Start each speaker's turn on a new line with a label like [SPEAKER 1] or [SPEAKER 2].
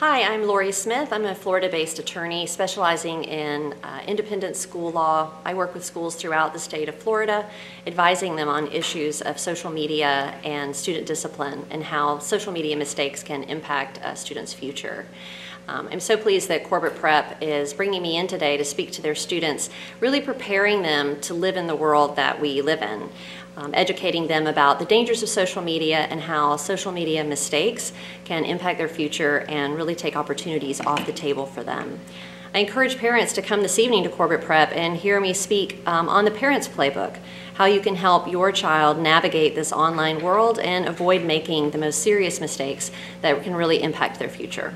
[SPEAKER 1] Hi, I'm Lori Smith. I'm a Florida-based attorney specializing in uh, independent school law. I work with schools throughout the state of Florida, advising them on issues of social media and student discipline and how social media mistakes can impact a student's future. Um, I'm so pleased that Corbett Prep is bringing me in today to speak to their students, really preparing them to live in the world that we live in um, educating them about the dangers of social media and how social media mistakes can impact their future and really take opportunities off the table for them. I encourage parents to come this evening to Corbett Prep and hear me speak um, on the Parents Playbook, how you can help your child navigate this online world and avoid making the most serious mistakes that can really impact their future.